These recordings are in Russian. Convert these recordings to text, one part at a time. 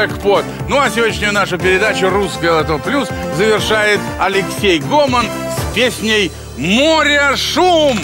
джекпот. Ну а сегодняшнюю нашу передачу «Русское лото плюс» завершает Алексей Гоман с песней «Море шум».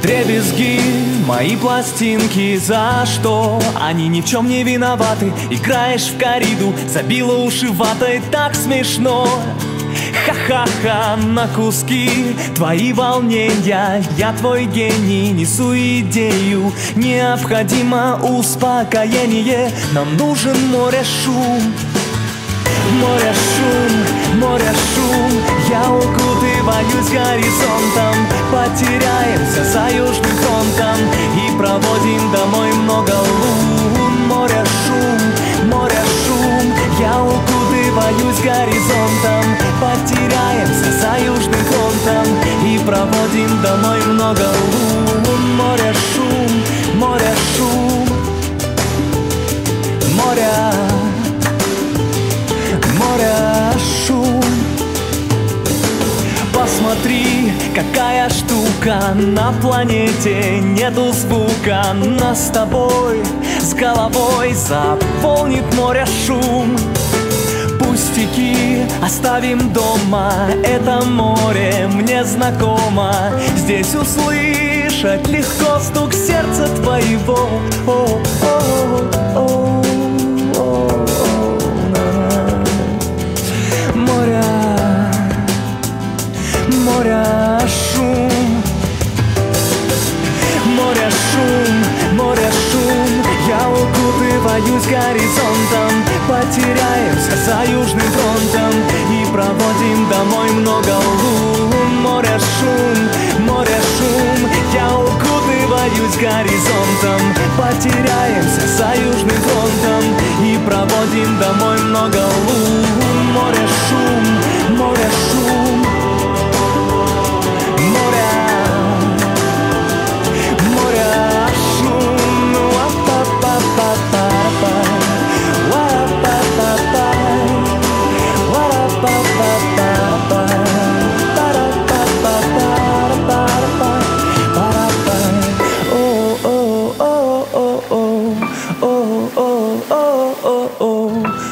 Вдребезги мои пластинки За что? Они ни в чем не виноваты. Играешь в кориду Забила уши ватой Так смешно. Ха-ха-ха на куски. Твои волнения Я твой гений. Несу идею Необходимо успокоение. Нам нужен море шум. Море шум, море шум. Я укутываюсь горизонтом Потеряемся за южным фронтом И проводим домой много лун. Море шум, море шум. Я укутываюсь горизонтом. Потеряемся за южным фронтом. И проводим домой много лун. Море шум, море шум. Море моря шум. Посмотри, какая штука На планете нету звука Нас с тобой с головой Заполнит море шум Пустяки оставим дома Это море мне знакомо Здесь услышать легко стук сердца твоего О, о, о, о. моря, моря укутываюсь горизонтом, потеряемся за южным фронтом и проводим домой много лун. Море шум, море шум. Я укутываюсь горизонтом, потеряемся за южным фронтом и проводим домой много лун. Море шум, море шум.